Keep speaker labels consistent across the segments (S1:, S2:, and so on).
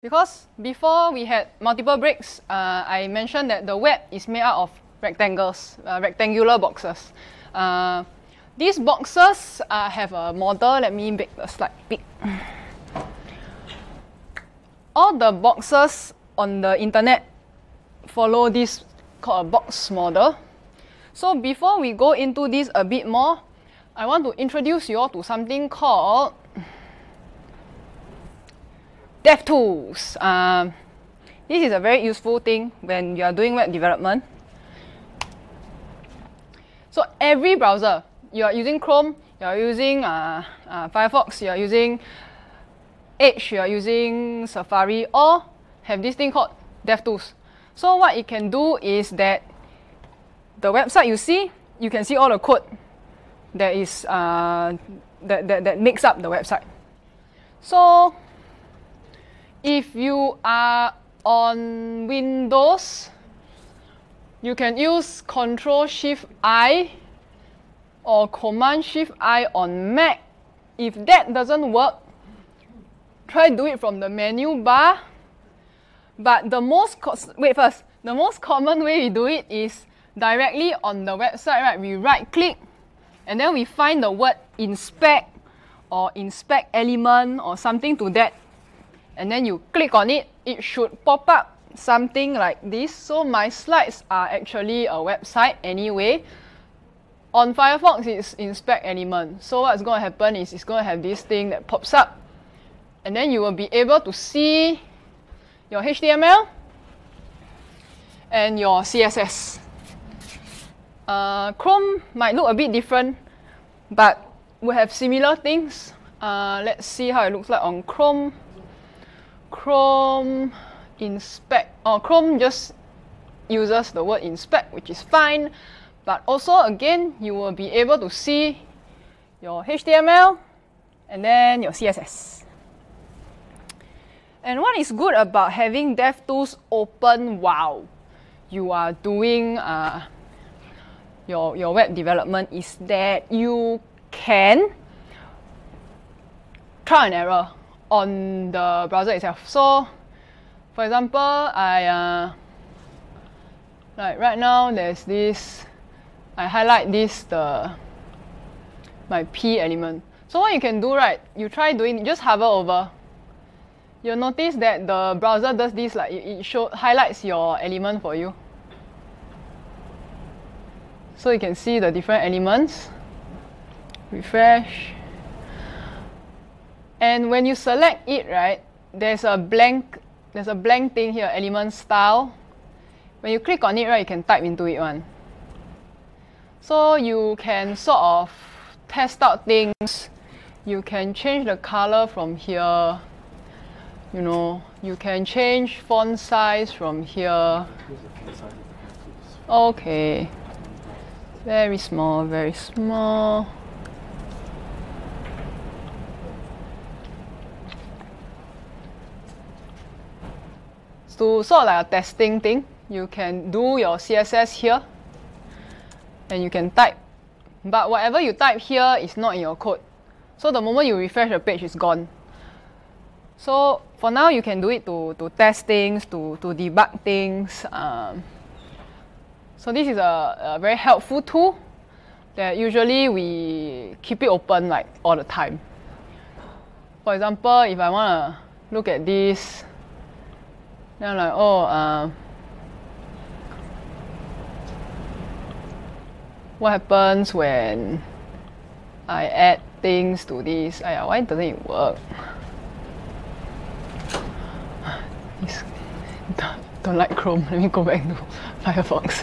S1: Because before we had multiple bricks, uh, I mentioned that the web is made out of rectangles, uh, rectangular boxes. Uh, these boxes uh, have a model. Let me make the slide big. All the boxes on the internet follow this called a box model. So before we go into this a bit more, I want to introduce you all to something called DevTools. Um, this is a very useful thing when you are doing web development. So every browser, you are using Chrome, you are using uh, uh, Firefox, you are using Edge, you are using Safari, all have this thing called DevTools. So what it can do is that the website you see, you can see all the code that is uh, that, that, that makes up the website. So if you are on Windows, you can use Control Shift I or Command Shift I on Mac. If that doesn't work, try do it from the menu bar. But the most, wait first, the most common way we do it is directly on the website, right? We right click and then we find the word inspect or inspect element or something to that and then you click on it, it should pop up something like this. So my slides are actually a website anyway. On Firefox, it's inspect element. So what's going to happen is it's going to have this thing that pops up. And then you will be able to see your HTML and your CSS. Uh, Chrome might look a bit different, but we have similar things. Uh, let's see how it looks like on Chrome. Chrome inspect, or oh, Chrome just uses the word inspect, which is fine. But also, again, you will be able to see your HTML and then your CSS. And what is good about having DevTools open while you are doing uh, your, your web development is that you can try and error on the browser itself. So, for example, I uh, like right now there's this. I highlight this the my P element. So what you can do, right? You try doing just hover over. You'll notice that the browser does this like it, it show highlights your element for you. So you can see the different elements. Refresh. And when you select it, right, there's a blank, there's a blank thing here, element style. When you click on it, right, you can type into it one. So you can sort of test out things. You can change the color from here. You know, you can change font size from here. Okay. Very small, very small. To sort of like a testing thing, you can do your CSS here and you can type. But whatever you type here is not in your code. So the moment you refresh the page, it's gone. So for now, you can do it to, to test things, to, to debug things. Um, so this is a, a very helpful tool that usually we keep it open like all the time. For example, if I want to look at this then I'm like, oh, uh, what happens when I add things to this? Ayah, why doesn't it work? don't, don't like Chrome. Let me go back to Firefox.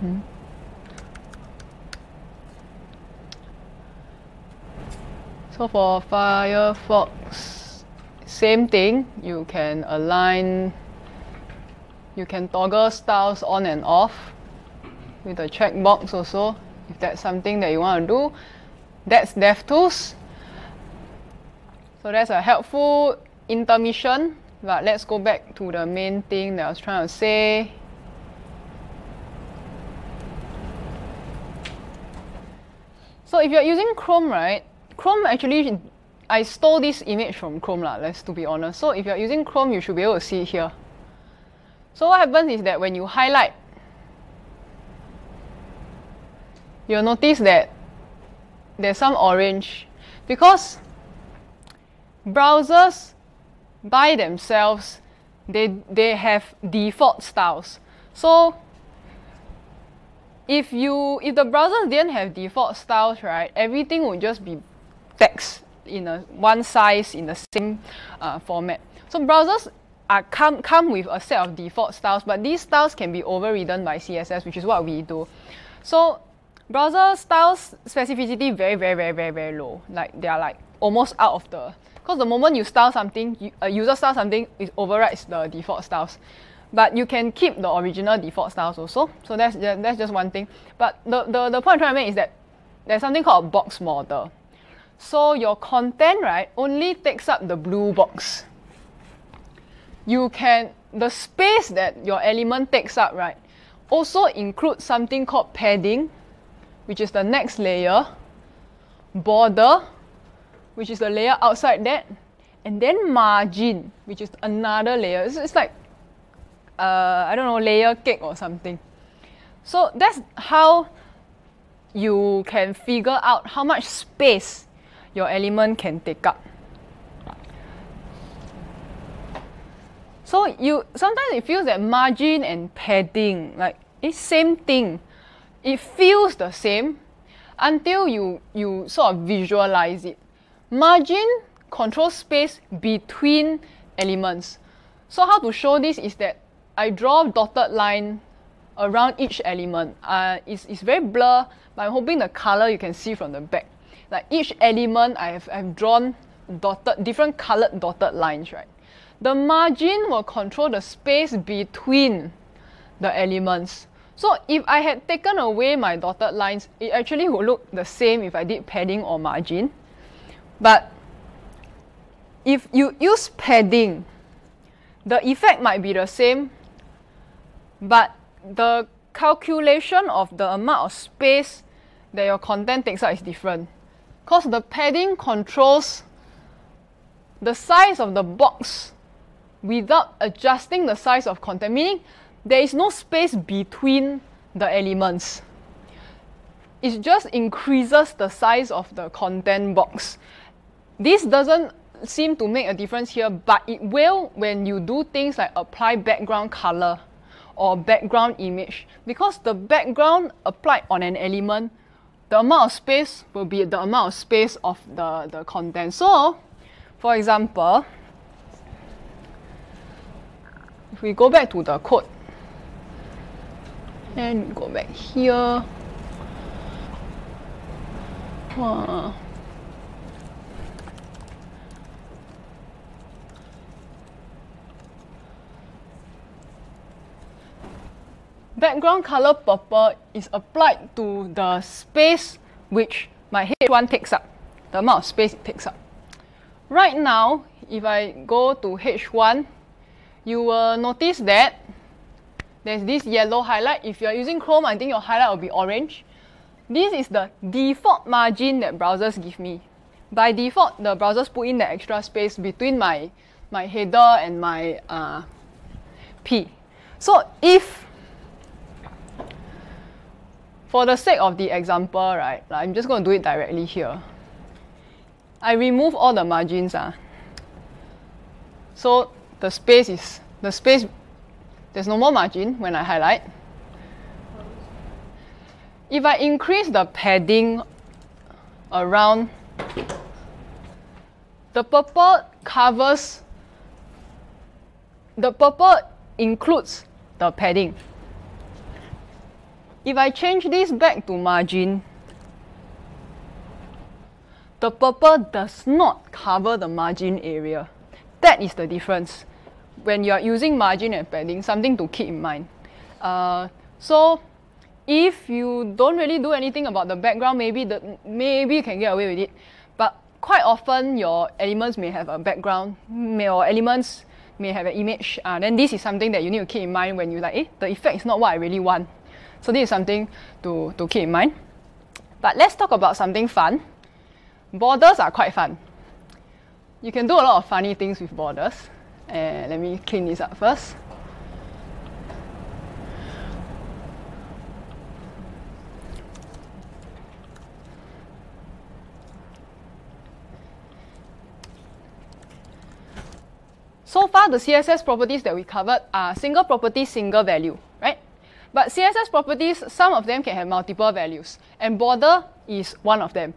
S1: Hmm? So for Firefox, same thing. You can align, you can toggle styles on and off with a checkbox also, if that's something that you want to do. That's DevTools. So that's a helpful intermission, but let's go back to the main thing that I was trying to say. So if you're using Chrome, right, Chrome actually, I stole this image from Chrome lah, let's to be honest. So if you're using Chrome, you should be able to see it here. So what happens is that when you highlight, you'll notice that there's some orange because browsers by themselves they they have default styles so if you if the browser didn't have default styles right everything would just be text in a one size in the same uh, format. So browsers are come come with a set of default styles but these styles can be overridden by css which is what we do. So browser styles specificity very very very very very low. Like they are like almost out of the because the moment you style something a user style something it overrides the default styles. But you can keep the original default styles also. So that's that's just one thing. But the, the, the point I'm trying to make is that there's something called a box model so your content right only takes up the blue box you can the space that your element takes up right also includes something called padding which is the next layer, border, which is the layer outside that, and then margin, which is another layer. It's, it's like, uh, I don't know, layer cake or something. So that's how you can figure out how much space your element can take up. So you sometimes it feels that margin and padding like it's same thing it feels the same until you, you sort of visualize it. Margin controls space between elements. So how to show this is that I draw dotted line around each element. Uh, it's, it's very blur, but I'm hoping the color you can see from the back. Like each element I have I've drawn dotted, different colored dotted lines, right? The margin will control the space between the elements. So if I had taken away my dotted lines, it actually would look the same if I did padding or margin. But if you use padding, the effect might be the same, but the calculation of the amount of space that your content takes up is different. Because the padding controls the size of the box without adjusting the size of content, meaning there is no space between the elements. It just increases the size of the content box. This doesn't seem to make a difference here, but it will when you do things like apply background color or background image. Because the background applied on an element, the amount of space will be the amount of space of the, the content. So, for example, if we go back to the code, and go back here. Wow. Background color purple is applied to the space which my H1 takes up, the amount of space it takes up. Right now, if I go to H1, you will notice that there's this yellow highlight. If you're using Chrome, I think your highlight will be orange. This is the default margin that browsers give me. By default, the browsers put in the extra space between my, my header and my uh, P. So if, for the sake of the example, right, like I'm just going to do it directly here. I remove all the margins. Uh. So the space is, the space there's no more margin when I highlight. If I increase the padding around, the purple covers, the purple includes the padding. If I change this back to margin, the purple does not cover the margin area. That is the difference when you are using margin and padding, something to keep in mind. Uh, so if you don't really do anything about the background, maybe the maybe you can get away with it. But quite often your elements may have a background, or elements may have an image. Uh, then this is something that you need to keep in mind when you like, eh, the effect is not what I really want. So this is something to, to keep in mind. But let's talk about something fun. borders are quite fun. You can do a lot of funny things with borders. And let me clean this up first. So far, the CSS properties that we covered are single property, single value, right? But CSS properties, some of them can have multiple values, and border is one of them.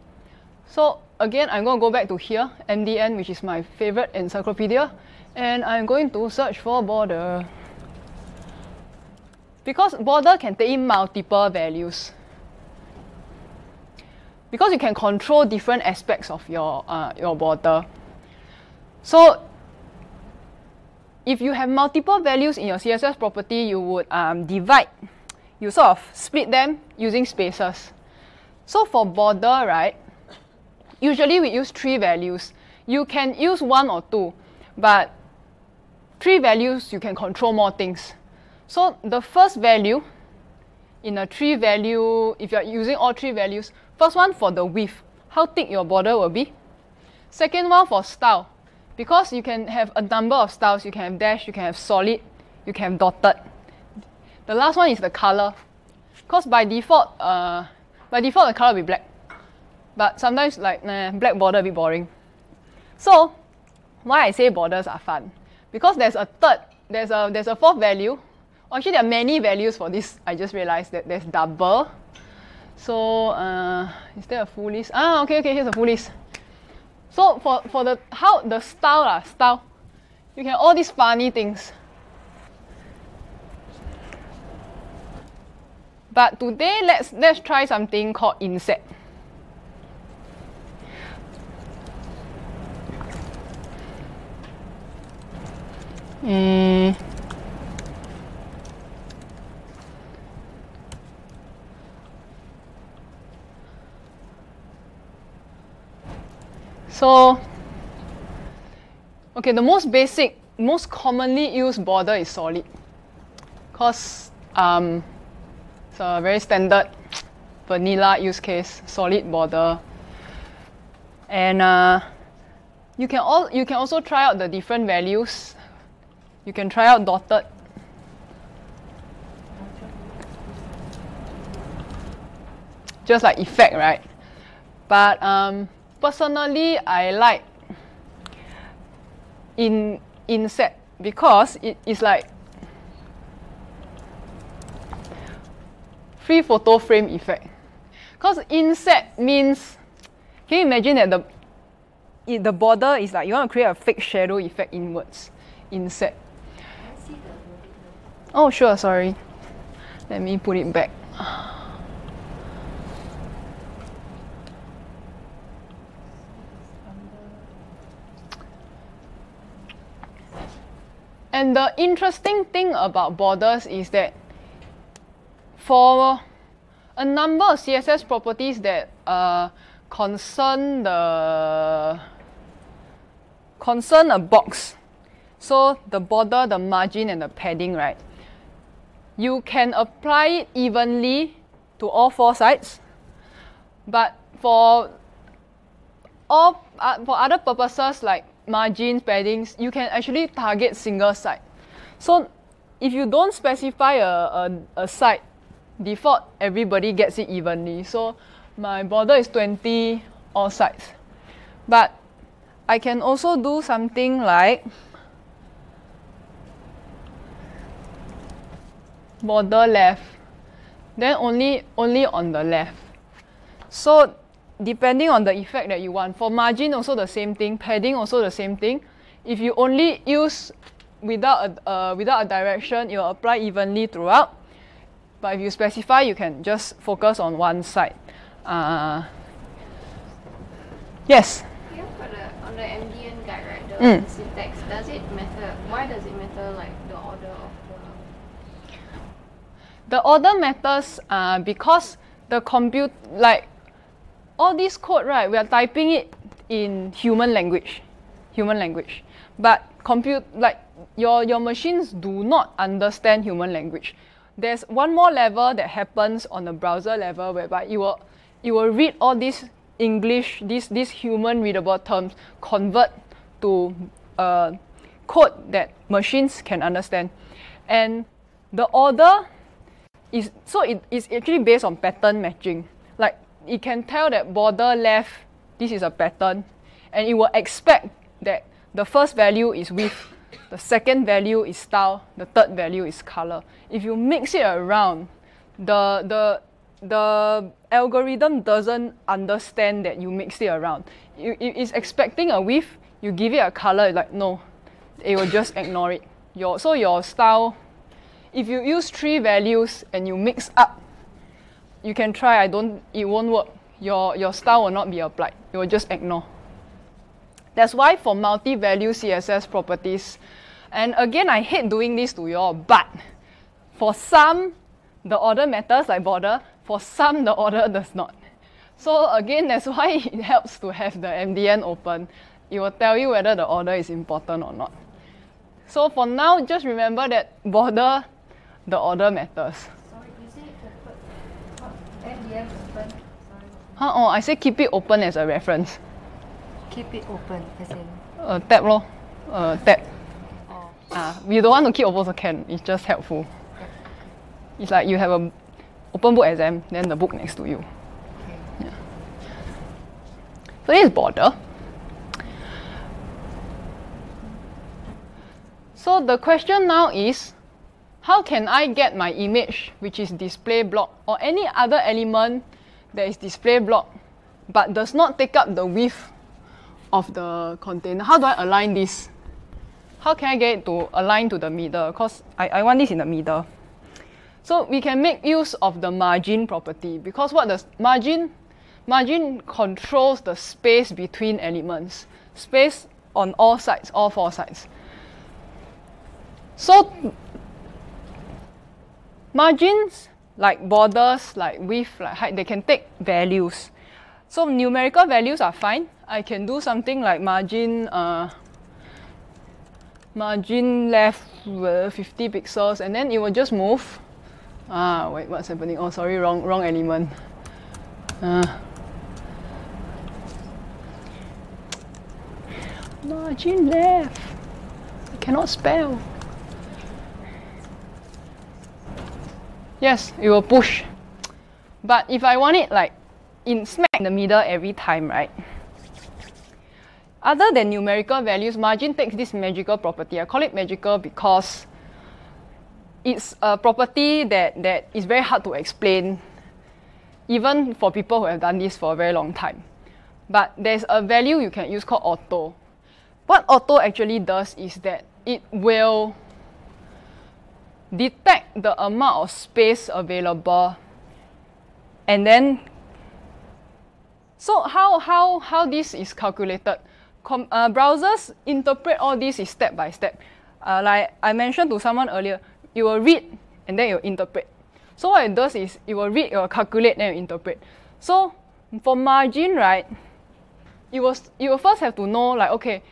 S1: So again, I'm going to go back to here, MDN, which is my favorite encyclopedia, and I'm going to search for border. Because border can take in multiple values. Because you can control different aspects of your, uh, your border. So if you have multiple values in your CSS property, you would um, divide, you sort of split them using spaces. So for border, right, usually we use three values. You can use one or two, but three values, you can control more things. So the first value in a three value, if you're using all three values, first one for the width, how thick your border will be. Second one for style, because you can have a number of styles, you can have dash, you can have solid, you can have dotted. The last one is the color. Because by default, uh, by default the color will be black. But sometimes like nah, black border a bit boring. So why I say borders are fun? Because there's a third, there's a there's a fourth value. Actually there are many values for this. I just realized that there's double. So uh, is there a full list? Ah okay okay here's a full list. So for, for the how the style lah, style, you can all these funny things. But today let's let's try something called inset. Mm. So, okay, the most basic, most commonly used border is solid. Because um, it's a very standard vanilla use case, solid border. And uh, you can all you can also try out the different values. You can try out dotted. Just like effect, right? But um, personally, I like in inset because it is like free photo frame effect. Because inset means, can you imagine that the it, the border is like you want to create a fake shadow effect inwards. Inset. Oh sure, sorry. Let me put it back. And the interesting thing about borders is that for a number of CSS properties that uh, concern the concern a box, so the border, the margin, and the padding, right? You can apply it evenly to all four sides, but for all uh, for other purposes like margins, paddings, you can actually target single side. So if you don't specify a, a, a side, default everybody gets it evenly. So my border is 20 all sides. But I can also do something like border left, then only only on the left. So depending on the effect that you want. For margin also the same thing, padding also the same thing. If you only use without a, uh, without a direction, it will apply evenly throughout. But if you specify, you can just focus on one side. Uh, yes?
S2: Yeah, for the, on the MDN guide, right, the
S1: Mm.
S2: syntax, does it matter, why does it matter like the order of the...
S1: The order matters uh, because the compute, like all this code, right, we are typing it in human language, human language. But compute, like your, your machines do not understand human language. There's one more level that happens on the browser level whereby it will, it will read all this English, these, these human readable terms convert to uh, code that machines can understand. And the order is so it is actually based on pattern matching. It can tell that border left, this is a pattern, and it will expect that the first value is width, the second value is style, the third value is color. If you mix it around, the the the algorithm doesn't understand that you mix it around. It, it is expecting a width, you give it a color, like no, it will just ignore it. Your, so your style, if you use three values and you mix up, you can try, I don't, it won't work. Your, your style will not be applied. It will just ignore. That's why for multi-value CSS properties, and again, I hate doing this to you all, but for some, the order matters like border, for some, the order does not. So again, that's why it helps to have the MDN open. It will tell you whether the order is important or not. So for now, just remember that border, the order matters.
S2: Sorry, you say open. What? MDN open. Sorry.
S1: Huh? Oh, I say keep it open as a reference.
S3: Keep it open, as in.
S1: Uh, tab lor. Uh, tab.
S3: Oh,
S1: Ah, we don't want to keep open also can. It's just helpful. It's like you have a open book exam, then the book next to you.
S3: okay.
S1: So this is border. So the question now is, how can I get my image, which is display block, or any other element that is display block, but does not take up the width of the container? How do I align this? How can I get it to align to the middle? Because I, I want this in the middle. So we can make use of the margin property because what does margin margin controls the space between elements, space on all sides, all four sides. So margins like borders, like width, like height, they can take values. So numerical values are fine. I can do something like margin uh, margin left uh, 50 pixels and then it will just move. Ah, wait, what's happening? Oh, sorry, wrong, wrong element. Ah. Margin left. I cannot spell. Yes, it will push. But if I want it like in smack in the middle every time, right? Other than numerical values, margin takes this magical property. I call it magical because it's a property that, that is very hard to explain, even for people who have done this for a very long time. But there's a value you can use called auto. What auto actually does is that it will detect the amount of space available and then so how how how this is calculated? Com, uh, browsers interpret all this is step by step. Uh, like i mentioned to someone earlier you will read and then you interpret. So what it does is it will read it will calculate then will interpret. So for margin right you will, you will first have to know like okay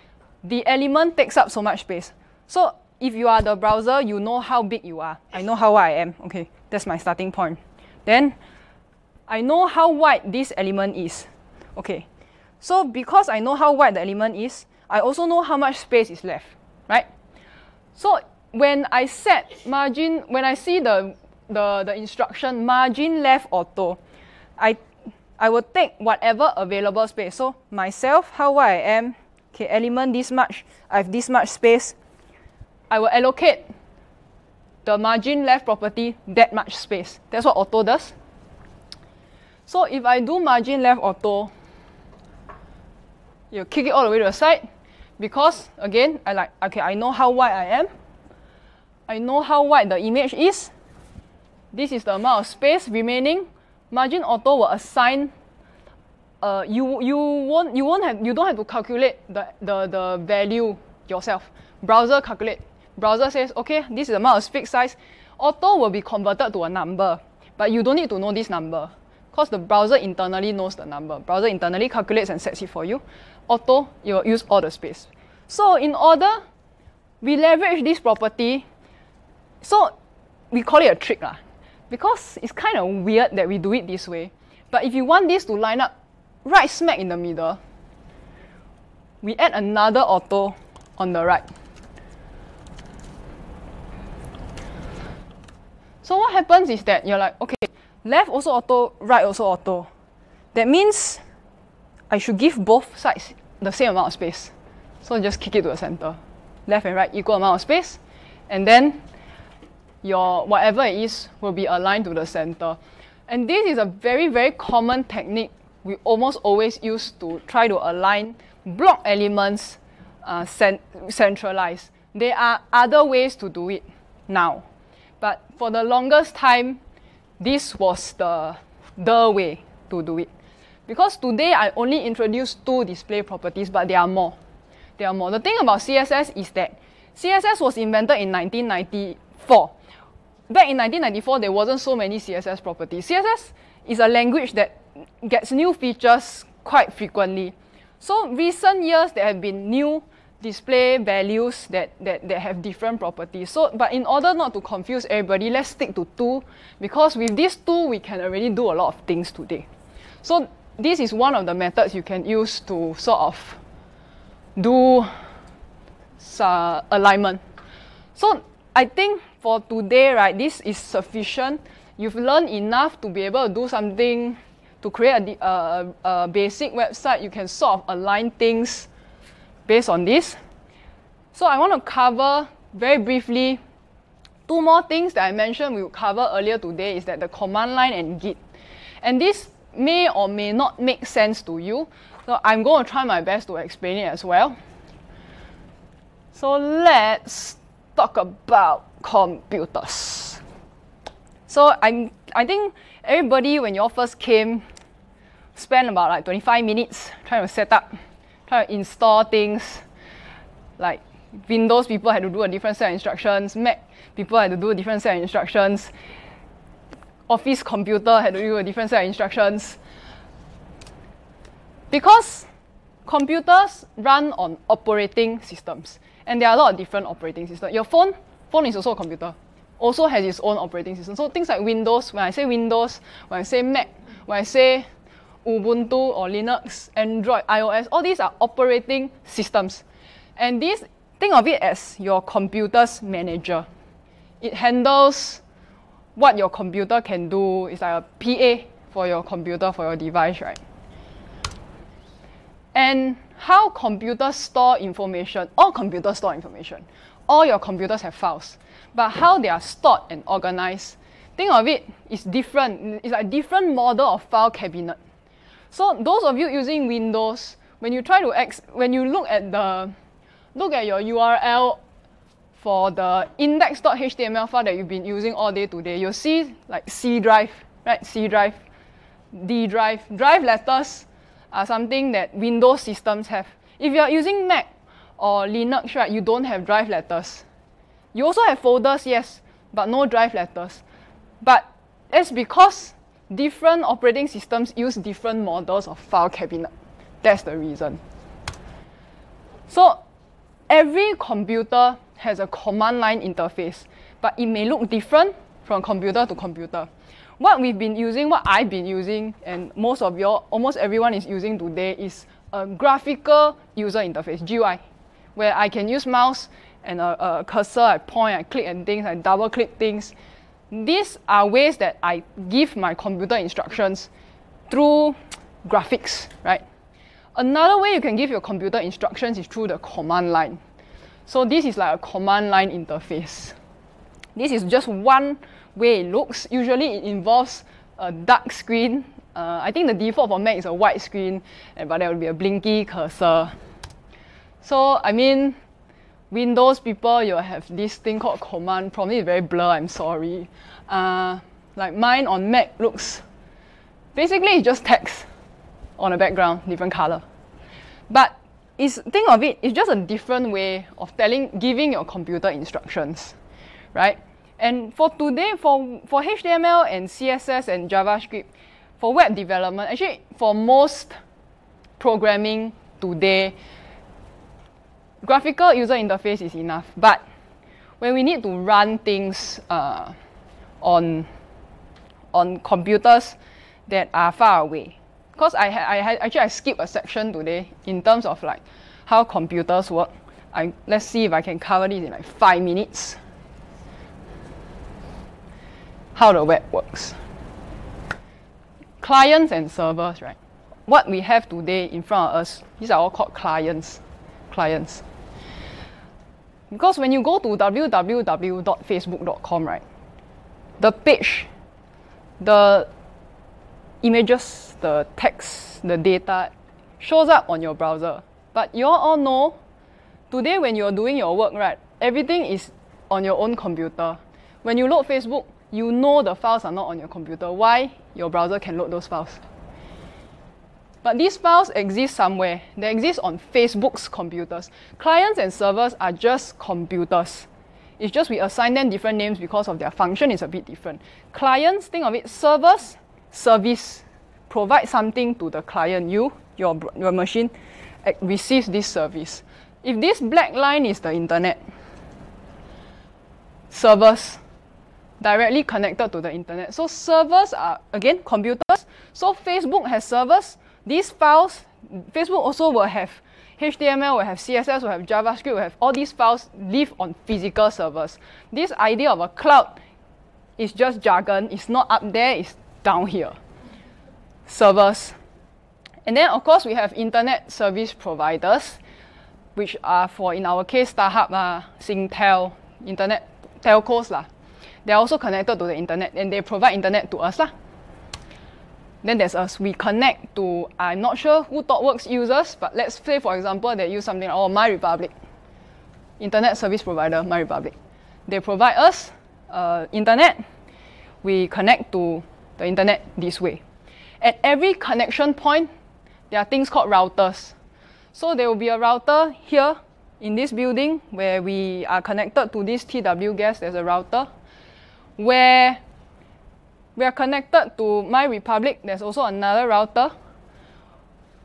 S1: the element takes up so much space. So if you are the browser you know how big you are. I know how wide i am. Okay that's my starting point. Then i know how wide this element is. Okay so because i know how wide the element is i also know how much space is left right? So when i set margin when i see the the, the instruction margin left auto i I will take whatever available space. So myself, how wide I am, okay, element this much, I have this much space. I will allocate the margin left property that much space. That's what auto does. So if I do margin left auto, you kick it all the way to the side because again, I like okay, I know how wide I am. I know how wide the image is. This is the amount of space remaining margin auto will assign uh, you you won't you won't have you don't have to calculate the, the, the value yourself. Browser calculate. Browser says, okay, this is the amount of fixed size. Auto will be converted to a number, but you don't need to know this number because the browser internally knows the number. Browser internally calculates and sets it for you. Auto, you will use all the space. So in order, we leverage this property. So we call it a trick lah because it's kind of weird that we do it this way. But if you want this to line up right smack in the middle, we add another auto on the right. So what happens is that you're like, okay, left also auto, right also auto. That means I should give both sides the same amount of space. So just kick it to the center. Left and right equal amount of space. And then your whatever it is will be aligned to the center. And this is a very, very common technique we almost always use to try to align block elements uh, cent- centralized. There are other ways to do it now. But for the longest time, this was the, the way to do it. Because today I only introduced two display properties, but there are more. There are more. The thing about CSS is that CSS was invented in 1994. Back in 1994, there wasn't so many CSS properties. CSS is a language that gets new features quite frequently. So recent years, there have been new display values that, that, that have different properties. So, but in order not to confuse everybody, let's stick to two because with these two, we can already do a lot of things today. So this is one of the methods you can use to sort of do uh, alignment. So I think for today, right, this is sufficient. You've learned enough to be able to do something to create a, a, a basic website. You can sort of align things based on this. So I want to cover very briefly two more things that I mentioned we will cover earlier today is that the command line and Git. And this may or may not make sense to you. So I'm going to try my best to explain it as well. So let's talk about computers. So I, I think everybody when you all first came spent about like 25 minutes trying to set up, install things. Like Windows people had to do a different set of instructions, Mac people had to do a different set of instructions, Office computer had to do a different set of instructions. Because computers run on operating systems, and there are a lot of different operating systems. Your phone, phone is also a computer, also has its own operating system. So things like Windows, when I say Windows, when I say Mac, when I say Ubuntu or Linux, Android, iOS, all these are operating systems. And this, think of it as your computer's manager. It handles what your computer can do. It's like a PA for your computer, for your device, right? And how computers store information, all computers store information. All your computers have files. But how they are stored and organized, think of it, it's different. It's like different model of file cabinet. So those of you using Windows, when you try to ex when you look at the look at your URL for the index.html file that you've been using all day today, you'll see like C drive, right? C drive, D drive. Drive letters are something that Windows systems have. If you're using Mac or Linux, right, you don't have drive letters. You also have folders, yes, but no drive letters. But it's because different operating systems use different models of file cabinet. That's the reason. So every computer has a command line interface, but it may look different from computer to computer. What we've been using, what I've been using, and most of your, almost everyone is using today is a graphical user interface, GUI, where I can use mouse and a, a cursor, I point, I click and things, I double click things, these are ways that I give my computer instructions through graphics, right? Another way you can give your computer instructions is through the command line. So this is like a command line interface. This is just one way it looks. Usually it involves a dark screen. Uh, I think the default for Mac is a white screen, but there will be a blinky cursor. So I mean, Windows people, you have this thing called command. Probably very blur, I'm sorry. Uh, like mine on Mac looks, basically it's just text on a background, different color. But it's, think of it, it's just a different way of telling, giving your computer instructions, right? And for today, for, for HTML and CSS and JavaScript, for web development, actually for most programming today, graphical user interface is enough. But when we need to run things uh, on, on computers that are far away, because I, I actually I skipped a section today in terms of like how computers work. I let's see if I can cover this in like five minutes. How the web works. Clients and servers, right? What we have today in front of us, these are all called clients. Clients. Because when you go to www.facebook.com, right, the page, the images, the text, the data shows up on your browser. But you all know today when you're doing your work, right, everything is on your own computer. When you load Facebook, you know the files are not on your computer. Why? Your browser can load those files. But these files exist somewhere. They exist on Facebook's computers. Clients and servers are just computers. It's just we assign them different names because of their function is a bit different. Clients, think of it, servers, service, provide something to the client. You, your, your machine, eh, receives this service. If this black line is the internet, servers directly connected to the internet. So servers are again computers. So Facebook has servers. These files, Facebook also will have HTML, will have CSS, will have JavaScript, will have all these files live on physical servers. This idea of a cloud is just jargon. It's not up there, it's down here. Servers. And then of course we have internet service providers, which are for in our case StarHub, uh, Singtel, internet telcos lah. They're also connected to the internet and they provide internet to us lah. Then there's us. We connect to I'm not sure who ThoughtWorks uses, but let's say for example they use something like oh MyRepublic, internet service provider MyRepublic. They provide us uh, internet. We connect to the internet this way. At every connection point, there are things called routers. So there will be a router here in this building where we are connected to this TW gas. There's a router where we are connected to MyRepublic. There's also another router.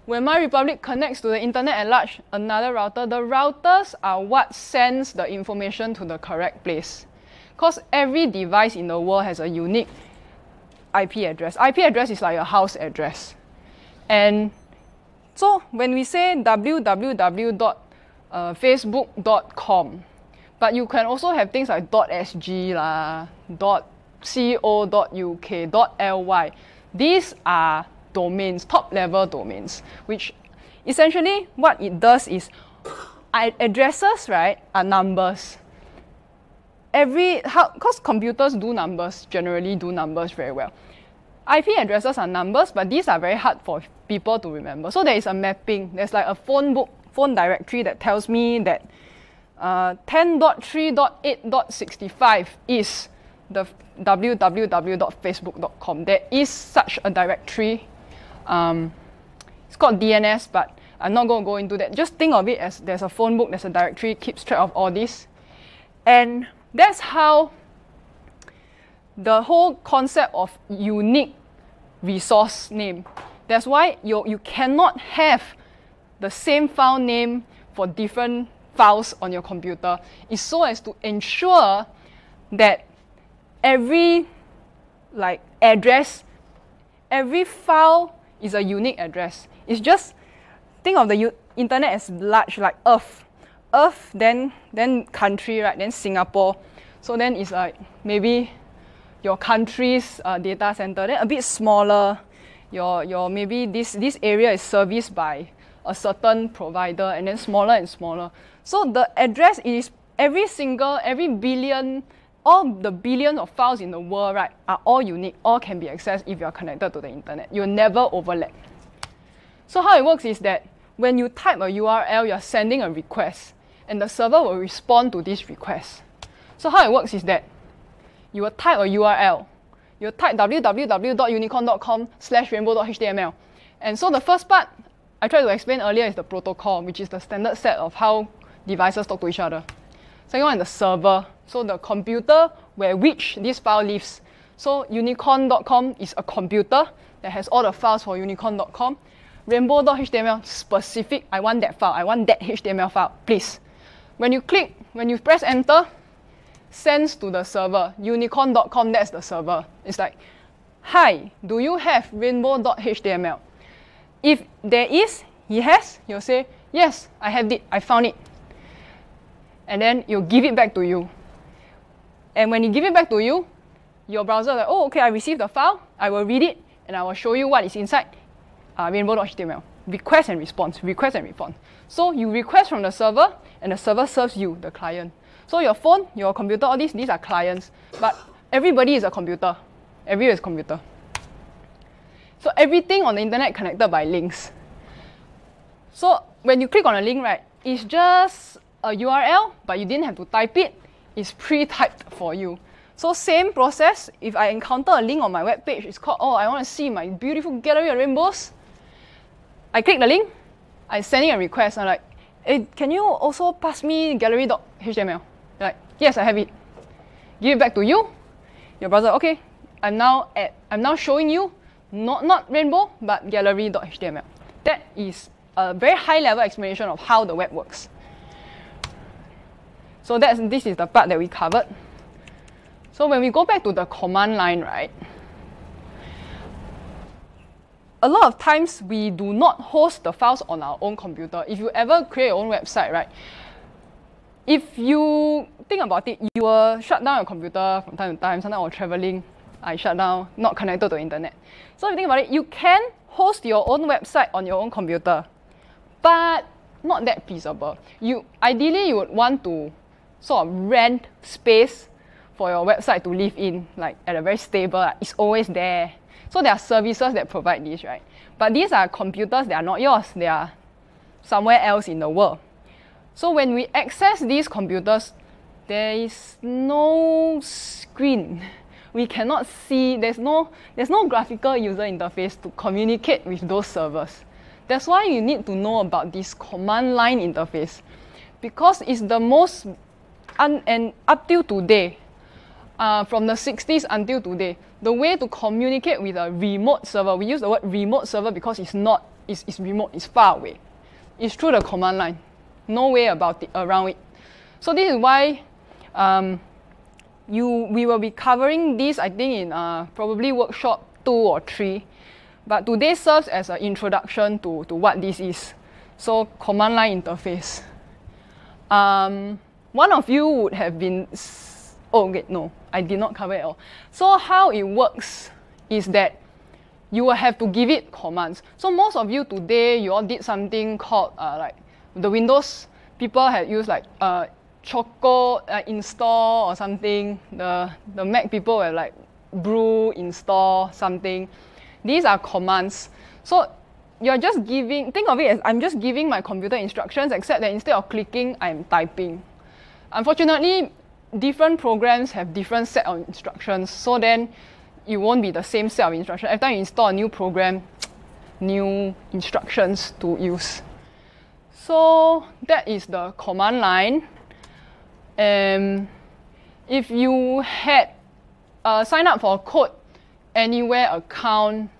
S1: When MyRepublic connects to the internet at large, another router, the routers are what sends the information to the correct place. Because every device in the world has a unique IP address. IP address is like a house address. And so when we say www.facebook.com, uh, but you can also have things like .sg lah, .co.uk, .ly. These are domains, top level domains, which essentially what it does is I addresses, right, are numbers. Every, how, because computers do numbers, generally do numbers very well. IP addresses are numbers, but these are very hard for people to remember. So there is a mapping. There's like a phone book, phone directory that tells me that uh, 10.3.8.65 is the www.facebook.com. There is such a directory. Um, it's called DNS, but I'm not going to go into that. Just think of it as there's a phone book, there's a directory, keeps track of all this. And that's how the whole concept of unique resource name. That's why you, you cannot have the same file name for different files on your computer. It's so as to ensure that every like address, every file is a unique address. It's just think of the internet as large like Earth. Earth, then then country, right? Then Singapore. So then it's like maybe your country's uh, data center. Then a bit smaller. Your your maybe this this area is serviced by a certain provider, and then smaller and smaller. So the address is every single every billion all the billions of files in the world, right, are all unique. All can be accessed if you are connected to the internet. You'll never overlap. So how it works is that when you type a URL, you're sending a request, and the server will respond to this request. So how it works is that you will type a URL. You type www.unicorn.com slash rainbow.html. And so the first part I tried to explain earlier is the protocol, which is the standard set of how devices talk to each other. Second one the server, so the computer where which this file lives. So unicorn.com is a computer that has all the files for unicorn.com. Rainbow.html specific, I want that file, I want that HTML file, please. When you click, when you press enter, sends to the server. Unicorn.com, that's the server. It's like, hi, do you have rainbow.html? If there is, he has, you'll say, yes, I have it, I found it. And then you'll give it back to you. And when you give it back to you, your browser is like, oh, okay, I received the file, I will read it, and I will show you what is inside uh, rainbow.html. Request and response, request and response. So you request from the server, and the server serves you, the client. So your phone, your computer, all these, these are clients. But everybody is a computer. Everybody is a computer. So everything on the internet connected by links. So when you click on a link, right, it's just a URL, but you didn't have to type it. It's pre-typed for you. So same process, if I encounter a link on my web page, it's called, oh, I want to see my beautiful gallery of rainbows. I click the link, I send in a request. I'm like, hey, can you also pass me gallery.html? Like, yes, I have it. Give it back to you. Your browser, okay, I'm now at, I'm now showing you not, not rainbow, but gallery.html. That is a very high level explanation of how the web works. So that's, this is the part that we covered. So when we go back to the command line, right, a lot of times we do not host the files on our own computer. If you ever create your own website, right, if you think about it, you will shut down your computer from time to time. Sometimes while traveling, I shut down, not connected to the internet. So if you think about it, you can host your own website on your own computer, but not that feasible. You ideally you would want to sort of rent space for your website to live in, like at a very stable, like, it's always there. So there are services that provide this, right? But these are computers that are not yours, they are somewhere else in the world. So when we access these computers, there is no screen. We cannot see, there's no, there's no graphical user interface to communicate with those servers. That's why you need to know about this command line interface because it's the most, un, and up till today, uh, from the 60s until today, the way to communicate with a remote server, we use the word remote server because it's not, it's, it's remote, it's far away. It's through the command line. No way about it, around it. So this is why um, you, we will be covering this, I think, in uh, probably workshop two or three. But today serves as an introduction to, to what this is. So command line interface. Um, one of you would have been Oh, okay, no, I did not cover it all. So how it works is that you will have to give it commands. So most of you today, you all did something called uh, like the Windows people had used like uh, Choco uh, install or something. The the Mac people have like brew install something. These are commands. So you're just giving. Think of it as I'm just giving my computer instructions, except that instead of clicking, I'm typing. Unfortunately, different programs have different set of instructions. So then it won't be the same set of instructions. Every time you install a new program, new instructions to use. So that is the command line. And if you had uh, signed up for a Code Anywhere account,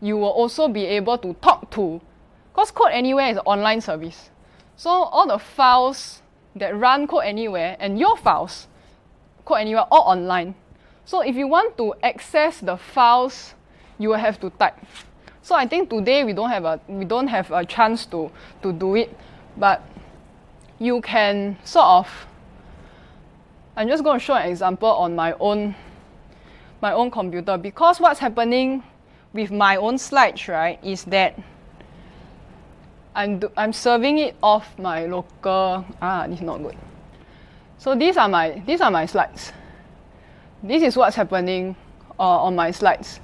S1: you will also be able to talk to, because Codeanywhere is an online service. So all the files that run Codeanywhere and your files Codeanywhere or online. So if you want to access the files, you will have to type. So I think today we don't have a we don't have a chance to, to do it, but you can sort of I'm just going to show an example on my own my own computer because what's happening with my own slides, right, is that I'm, I'm serving it off my local, ah, this is not good. So these are my these are my slides. This is what's happening uh, on my slides.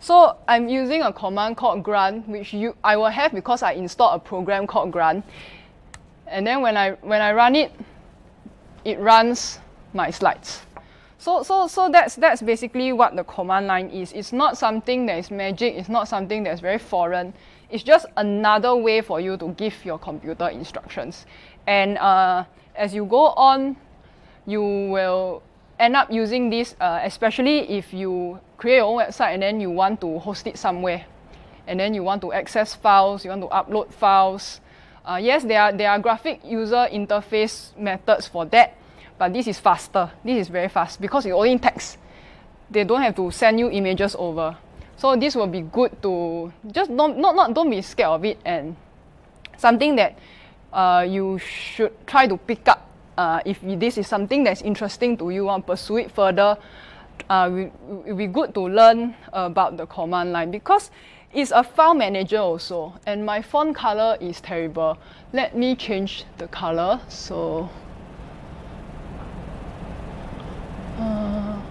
S1: So I'm using a command called grunt, which you I will have because I installed a program called grunt. And then when I when I run it, it runs my slides. So, so, so that's, that's basically what the command line is. It's not something that is magic, it's not something that's very foreign. It's just another way for you to give your computer instructions. And uh, as you go on, you will end up using this, uh, especially if you create your own website and then you want to host it somewhere. And then you want to access files, you want to upload files. Uh, yes, there are, there are graphic user interface methods for that, but this is faster. This is very fast because it's only text. They don't have to send you images over. So this will be good to just don't not, not don't be scared of it and something that uh, you should try to pick up uh, if this is something that's interesting to you, and pursue it further. Uh, it will be good to learn about the command line because it's a file manager also and my font color is terrible. Let me change the color so uh,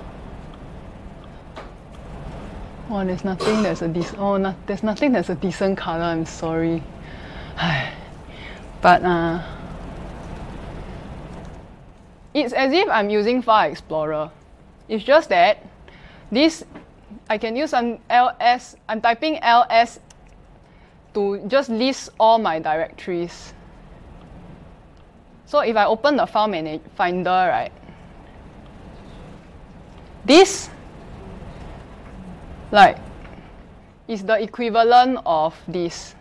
S1: oh, there's nothing that's a decent. Oh, no, there's nothing that's a decent color. I'm sorry. but uh, it's as if I'm using File Explorer. It's just that this I can use an ls. I'm typing ls to just list all my directories. So if I open the file manager finder, right, this like is the equivalent of this.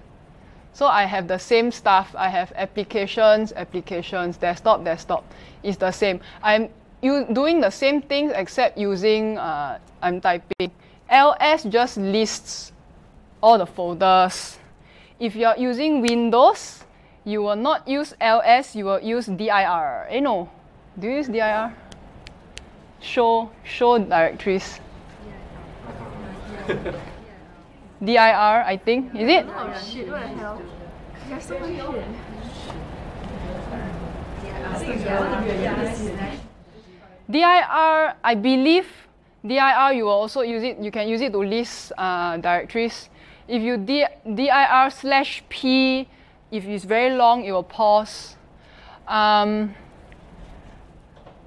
S1: So I have the same stuff. I have applications, applications, desktop, desktop. It's the same. I'm you doing the same things except using uh, I'm typing. ls just lists all the folders. If you're using Windows, you will not use ls, you will use dir. Eh no, do you use dir? Show, show directories. dir, I think, is it?
S2: Oh shit, what the hell? There's so much shit.
S1: dir, I believe dir you will also use it, you can use it to list uh, directories. If you dir slash p, if it's very long, it will pause. Um,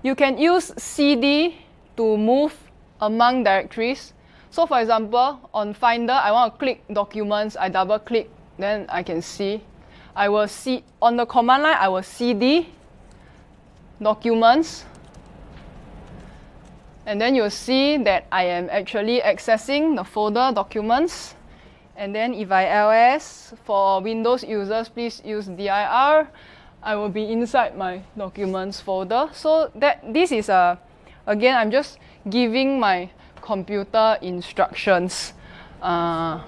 S1: you can use cd to move among directories. So for example, on Finder, I want to click documents, I double click, then I can see. I will see, on the command line, I will cd documents, and then you'll see that I am actually accessing the folder documents. And then if I ls, for Windows users, please use dir. I will be inside my documents folder. So that this is a, again, I'm just giving my computer instructions. Uh,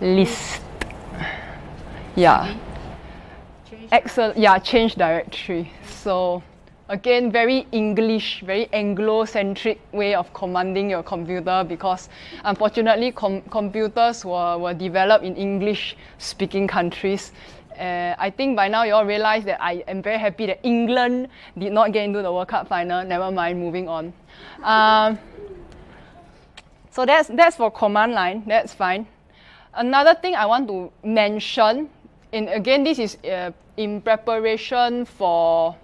S1: list. Yeah. Excel, yeah, change directory. So again, very English, very Anglo-centric way of commanding your computer because unfortunately com computers were, were developed in English-speaking countries. Uh, I think by now you all realize that I am very happy that England did not get into the World Cup final. Never mind, moving on. Um, so that's, that's for command line, that's fine. Another thing I want to mention, and again, this is uh, in preparation for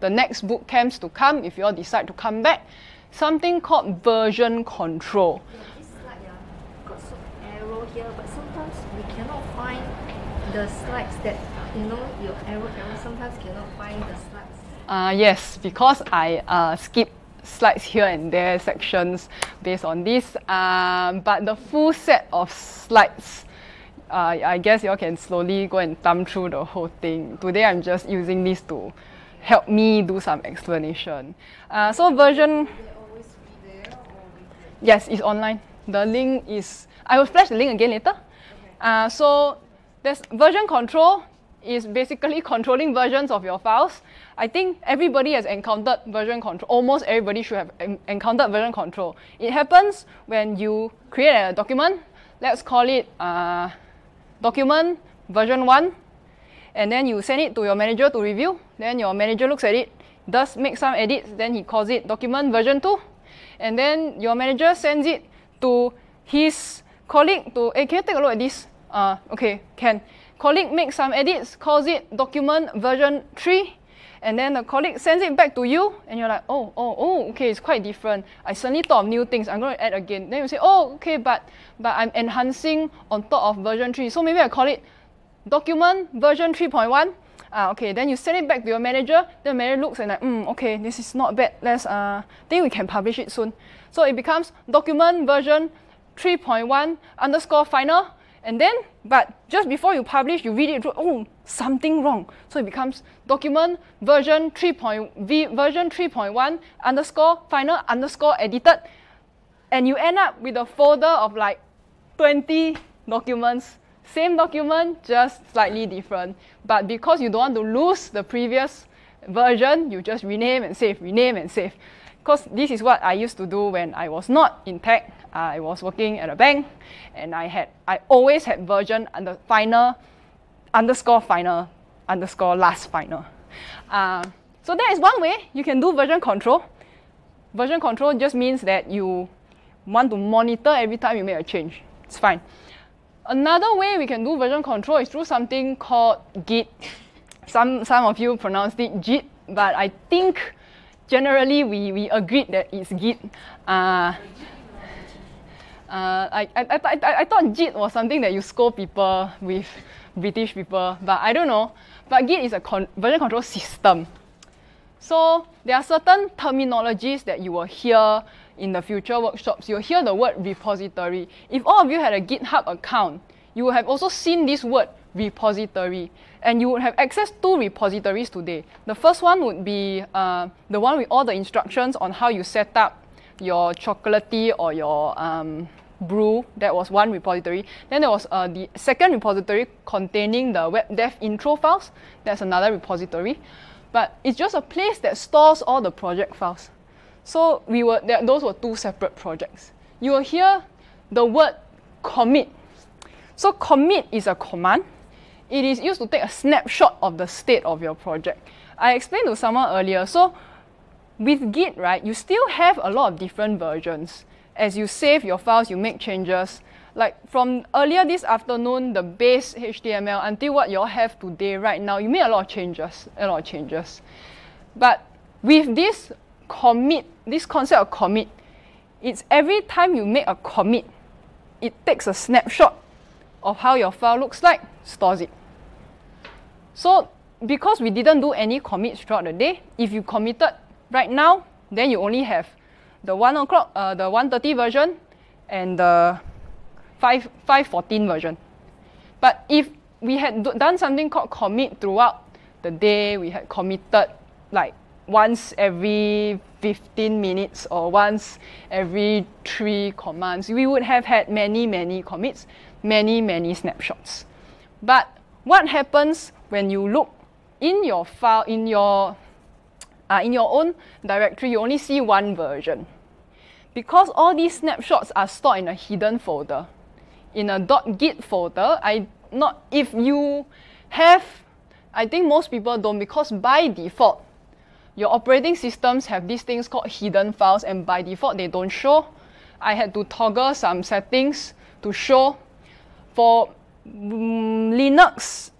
S1: the next boot camps to come, if you all decide to come back, something called version control.
S3: Yeah, this slide yeah, got some arrow here, but sometimes we cannot find the slides that, you know, your arrow arrow sometimes cannot find the slides.
S1: Uh, yes, because I uh, skip slides here and there, sections based on this. Um, but the full set of slides, uh, I guess you all can slowly go and thumb through the whole thing. Today I'm just using this to help me do some explanation. Uh, so version, yes, it's online. The link is, I will flash the link again later. Uh, so there's version control is basically controlling versions of your files. I think everybody has encountered version control. Almost everybody should have en encountered version control. It happens when you create a document. Let's call it uh, document version 1 and then you send it to your manager to review. Then your manager looks at it, does make some edits, then he calls it document version 2. And then your manager sends it to his colleague to, hey, can you take a look at this? Uh, okay, can. Colleague makes some edits, calls it document version 3. And then the colleague sends it back to you, and you're like, oh, oh, oh, okay, it's quite different. I suddenly thought of new things. I'm going to add again. Then you say, oh, okay, but but I'm enhancing on top of version 3. So maybe I call it document version 3.1. Uh, okay, then you send it back to your manager. The manager looks and like, mm, okay, this is not bad. Let's uh, think we can publish it soon. So it becomes document version 3.1 underscore final. And then, but just before you publish, you read it through, oh, something wrong. So it becomes document version 3. V, version 3.1 underscore final underscore edited. and you end up with a folder of like 20 documents, same document, just slightly different. But because you don't want to lose the previous version, you just rename and save, rename and save. Because this is what I used to do when I was not in tech. I was working at a bank and I had I always had version under final underscore final underscore last final. Uh, so that is one way you can do version control. Version control just means that you want to monitor every time you make a change. It's fine. Another way we can do version control is through something called Git. Some, some of you pronounced it Git, but I think generally we, we agreed that it's Git. Uh, uh, I, I, I, I, thought Git was something that you scold people with British people, but I don't know. But Git is a con version control system. So there are certain terminologies that you will hear in the future workshops. You'll hear the word repository. If all of you had a GitHub account, you will have also seen this word repository. And you would have access to repositories today. The first one would be uh, the one with all the instructions on how you set up your chocolatey or your um, brew. That was one repository. Then there was uh, the second repository containing the web dev intro files. That's another repository. But it's just a place that stores all the project files. So we were those were two separate projects. You will hear the word commit. So commit is a command. It is used to take a snapshot of the state of your project. I explained to someone earlier. So with Git, right, you still have a lot of different versions. As you save your files, you make changes. Like from earlier this afternoon, the base HTML until what you all have today, right now, you made a lot of changes, a lot of changes. But with this commit, this concept of commit, it's every time you make a commit, it takes a snapshot of how your file looks like, stores it. So because we didn't do any commits throughout the day, if you committed right now, then you only have the 1 o'clock, uh, the 1.30 version and the 5, 5.14 version. But if we had done something called commit throughout the day, we had committed like once every 15 minutes or once every three commands, we would have had many, many commits, many, many snapshots. But what happens when you look in your file, in your, uh, in your own directory, you only see one version. Because all these snapshots are stored in a hidden folder. In a .git folder, I not if you have, I think most people don't because by default, your operating systems have these things called hidden files and by default they don't show. I had to toggle some settings to show. For mm, Linux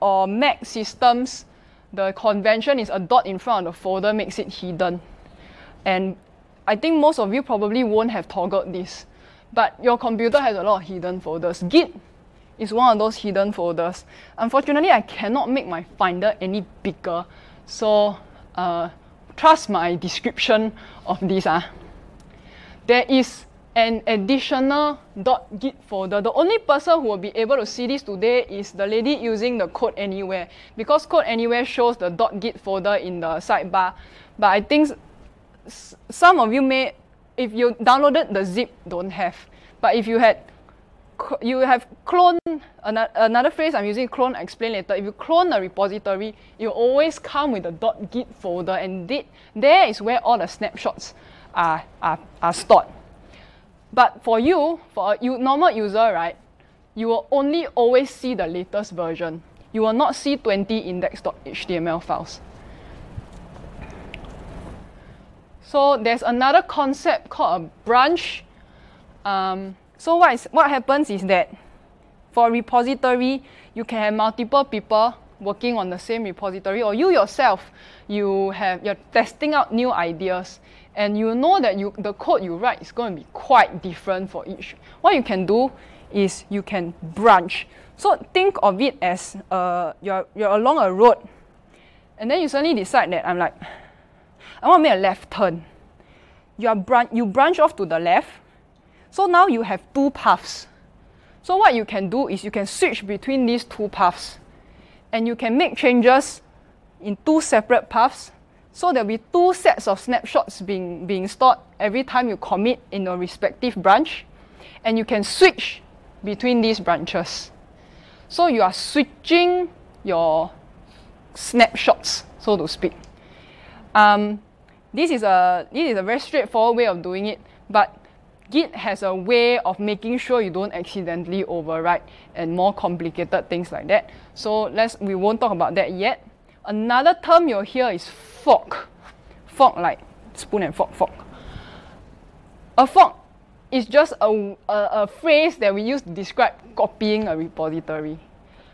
S1: or Mac systems, the convention is a dot in front of the folder makes it hidden. And I think most of you probably won't have toggled this. But your computer has a lot of hidden folders. Git is one of those hidden folders. Unfortunately, I cannot make my finder any bigger. So uh, trust my description of this. Uh. There is an additional .git folder. The only person who will be able to see this today is the lady using the Codeanywhere because Codeanywhere shows the .git folder in the sidebar. But I think some of you may, if you downloaded the zip, don't have. But if you had you have clone another, phrase I'm using clone explain later. If you clone a repository, you always come with a .git folder and there is where all the snapshots are, are, are stored. But for you, for a normal user, right, you will only always see the latest version. You will not see 20 index.html files. So there's another concept called a branch. Um, so what, is, what happens is that for repository, you can have multiple people working on the same repository or you yourself, you have, you're testing out new ideas and you know that you, the code you write is going to be quite different for each. What you can do is you can branch. So think of it as uh, you're, you're along a road and then you suddenly decide that I'm like, I want to make a left turn. You, are bran- you branch off to the left so now you have two paths. So what you can do is you can switch between these two paths and you can make changes in two separate paths So there'll be two sets of snapshots being, being stored every time you commit in your respective branch. And you can switch between these branches. So you are switching your snapshots, so to speak. Um, this is a this is a very straightforward way of doing it, but Git has a way of making sure you don't accidentally overwrite and more complicated things like that. So let's we won't talk about that yet. Another term you'll hear is fork. Fork like spoon and fork, fork. A fork is just a, a, a phrase that we use to describe copying a repository.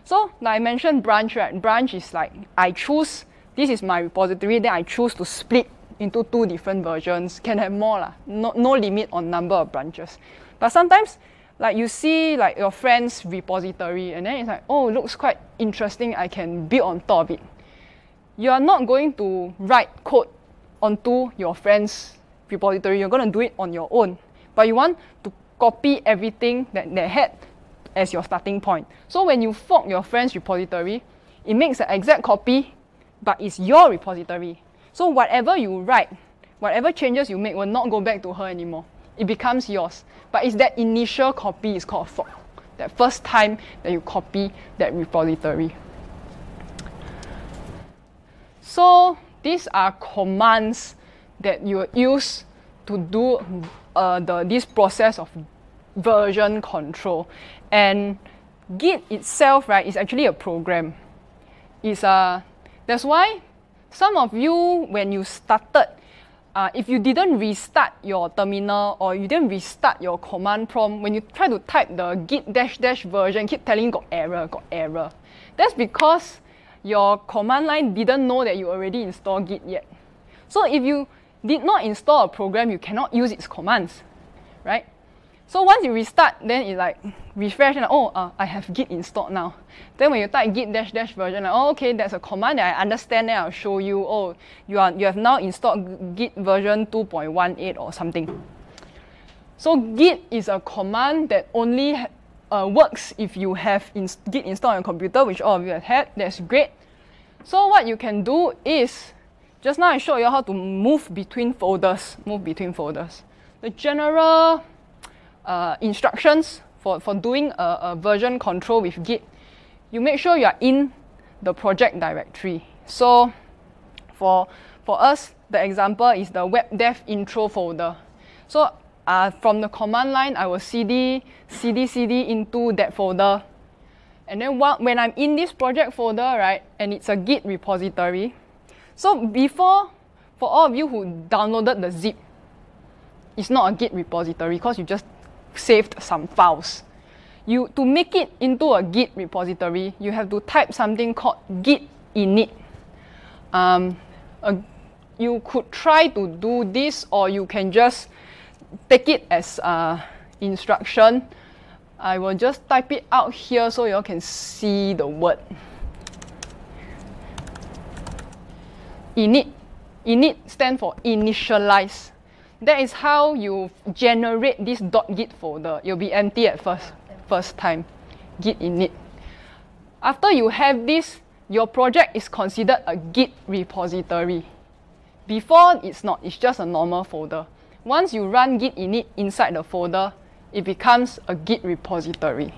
S1: So like I mentioned branch, right? Branch is like I choose, this is my repository, then I choose to split into two different versions. Can have more lah. No, no limit on number of branches. But sometimes like you see like your friend's repository and then it's like, oh, looks quite interesting. I can build on top of it. You are not going to write code onto your friend's repository. You're going to do it on your own. But you want to copy everything that they had as your starting point. So when you fork your friend's repository, it makes an exact copy, but it's your repository. So whatever you write, whatever changes you make will not go back to her anymore. It becomes yours. But it's that initial copy is called fork. That first time that you copy that repository. So these are commands that you use to do uh, the, this process of version control. And Git itself, right, is actually a program. It's a, uh, that's why some of you, when you started, uh, if you didn't restart your terminal or you didn't restart your command prompt, when you try to type the git dash dash version, keep telling got error, got error. That's because your command line didn't know that you already installed git yet. So if you did not install a program, you cannot use its commands, right? So once you restart, then it like refresh and oh, uh, I have git installed now. Then when you type git dash dash version, like, oh, okay, that's a command that I understand. Then I'll show you, oh, you are you have now installed git version 2.18 or something. So git is a command that only uh, works if you have git installed on your computer, which all of you have had. That's great. So what you can do is, just now I showed you how to move between folders, move between folders. The general uh, instructions for, for doing a, a version control with Git, you make sure you are in the project directory. So for, for us, the example is the web dev intro folder. So uh, from the command line, I will cd, cd, cd into that folder. And then when I'm in this project folder, right, and it's a Git repository, so before, for all of you who downloaded the zip, it's not a Git repository because you just saved some files. You, to make it into a Git repository, you have to type something called git init. Um, a, you could try to do this or you can just take it as uh, instruction. I will just type it out here so you all can see the word. Init. Init stand for initialize. That is how you generate this .git folder. It'll be empty at first, first time. Git init. After you have this, your project is considered a Git repository. Before, it's not. It's just a normal folder. Once you run git init inside the folder, it becomes a Git repository.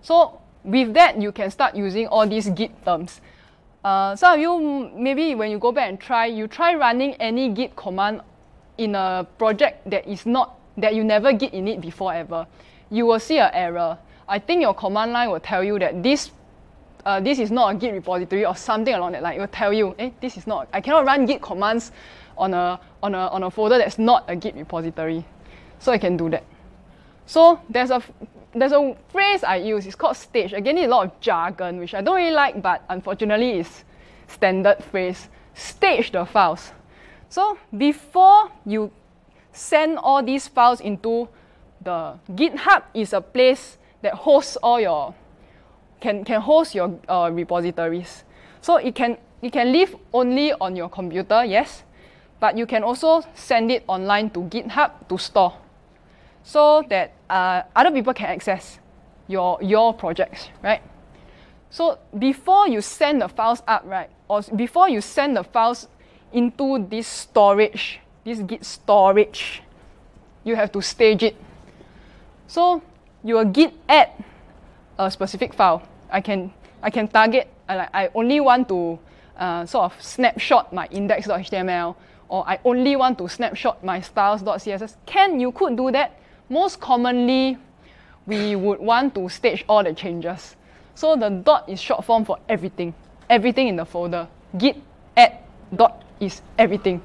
S1: So with that, you can start using all these Git terms. Uh, some of you, maybe when you go back and try, you try running any Git command in a project that is not that you never git init before ever, you will see an error. I think your command line will tell you that this uh, this is not a Git repository or something along that line. It will tell you, eh, this is not, I cannot run Git commands on a, on, a, on a folder that's not a Git repository. So I can do that. So there's a, there's a phrase I use, it's called stage. Again, it's a lot of jargon, which I don't really like, but unfortunately is standard phrase. Stage the files. So before you send all these files into the GitHub is a place that hosts all your can, can host your uh, repositories. So it can it can live only on your computer, yes, but you can also send it online to GitHub to store, so that uh, other people can access your your projects, right? So before you send the files up, right, or before you send the files into this storage, this git storage. You have to stage it. So you will git add a specific file. I can I can target. I I only want to uh, sort of snapshot my index.html or I only want to snapshot my styles.css. Can you could do that? Most commonly, we would want to stage all the changes. So the dot is short form for everything, everything in the folder. Git add dot is everything.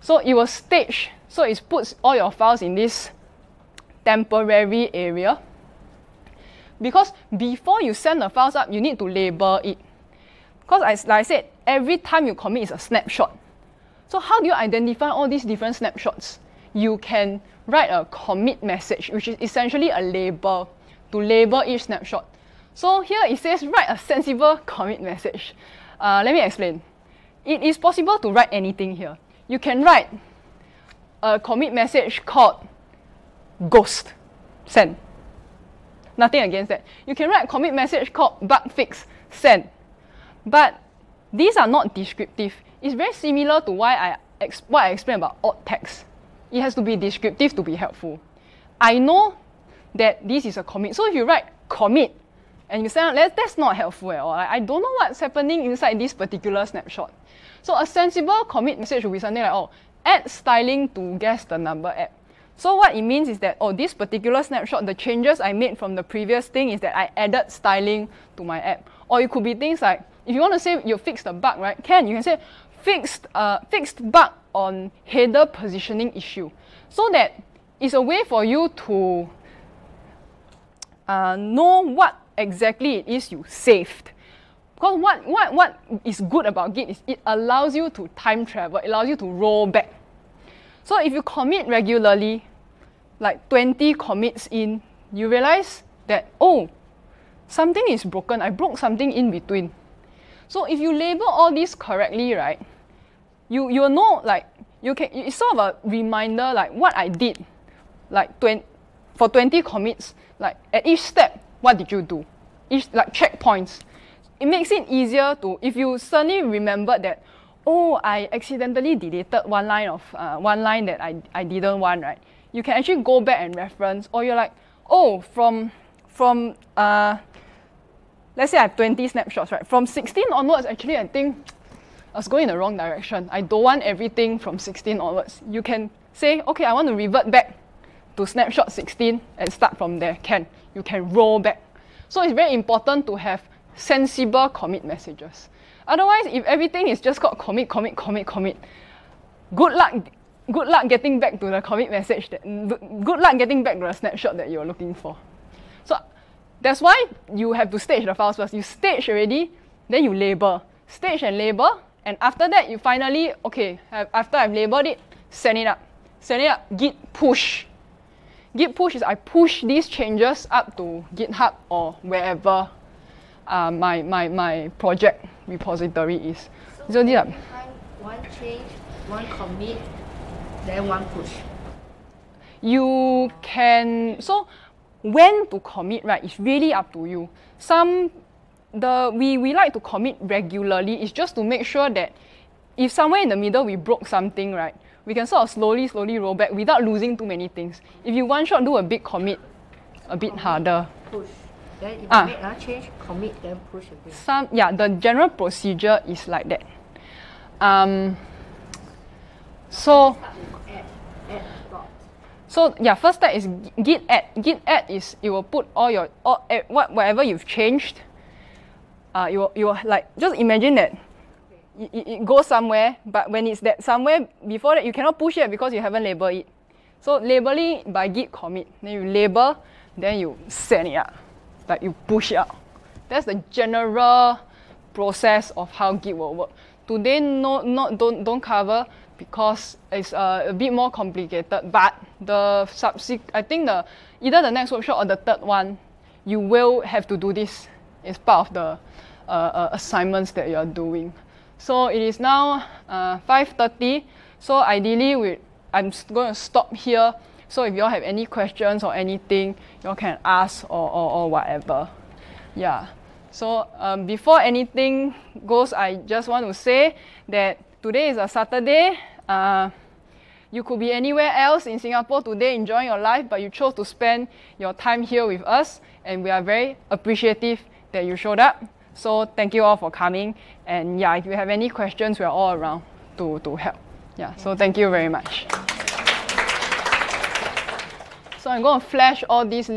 S1: So it will stage, so it puts all your files in this temporary area. Because before you send the files up, you need to label it. Because as like I said, every time you commit is a snapshot. So how do you identify all these different snapshots? You can write a commit message, which is essentially a label to label each snapshot. So here it says write a sensible commit message. Uh, let me explain. It is possible to write anything here. You can write a commit message called ghost, send. Nothing against that. You can write a commit message called bug fix, send. But these are not descriptive. It's very similar to why I ex- what I explained about alt text. It has to be descriptive to be helpful. I know that this is a commit. So if you write commit and you say ah, that's not helpful at all. I don't know what's happening inside this particular snapshot. So a sensible commit message will be something like, oh, add styling to guess the number app. So what it means is that, oh, this particular snapshot, the changes I made from the previous thing is that I added styling to my app. Or it could be things like, if you want to say you fixed the bug, right? Can you can say fixed uh, fixed bug on header positioning issue, so that it's a way for you to uh, know what exactly it is you saved. Because what, what, what is good about Git is it allows you to time travel, it allows you to roll back. So if you commit regularly, like 20 commits in, you realize that, oh, something is broken. I broke something in between. So if you label all these correctly, right, you, you know, like, you can, it's sort of a reminder, like, what I did, like, 20, for 20 commits, like, at each step, what did you do? Each, like, checkpoints it makes it easier to, if you suddenly remember that, oh, I accidentally deleted one line of, uh, one line that I, I didn't want, right? You can actually go back and reference, or you're like, oh, from, from, uh, let's say I have 20 snapshots, right? From 16 onwards, actually, I think I was going in the wrong direction. I don't want everything from 16 onwards. You can say, okay, I want to revert back to snapshot 16 and start from there. Can. You can roll back. So it's very important to have sensible commit messages. Otherwise, if everything is just called commit, commit, commit, commit, good luck, good luck getting back to the commit message. That, good luck getting back to the snapshot that you're looking for. So that's why you have to stage the files first. You stage already, then you label. Stage and label, and after that, you finally, okay, after I've labeled it, send it up. Send it up, git push. Git push is I push these changes up to GitHub or wherever uh, my, my, my project repository is.
S3: So, so are one change, one commit, then one push.
S1: You can so when to commit right is really up to you. Some the we, we like to commit regularly is just to make sure that if somewhere in the middle we broke something right, we can sort of slowly slowly roll back without losing too many things. If you one shot do a big commit, a bit commit, harder.
S3: Push. Then if ah. you make a change, commit, then push again.
S1: Some, yeah, the general procedure is like that. Um, so, so yeah, first step is git add. Git add is it will put all your all, eh, what whatever you've changed. Uh, you like just imagine that it, it goes somewhere, but when it's that somewhere before that you cannot push it because you haven't labeled it. So labeling by git commit, then you label, then you send it out like you push out. That's the general process of how Git will work. Today, no, not, don't, don't cover because it's uh, a bit more complicated. But the subsequent, I think the either the next workshop or the third one, you will have to do this. It's part of the uh, uh, assignments that you are doing. So it is now uh, 5.30. So ideally, we, I'm going to stop here so if you all have any questions or anything, you all can ask or, or, or whatever. Yeah. So um, before anything goes, I just want to say that today is a Saturday. Uh, you could be anywhere else in Singapore today enjoying your life, but you chose to spend your time here with us, and we are very appreciative that you showed up. So thank you all for coming. And yeah, if you have any questions, we're all around to, to help. Yeah, so thank you very much. So I'm going to flash all these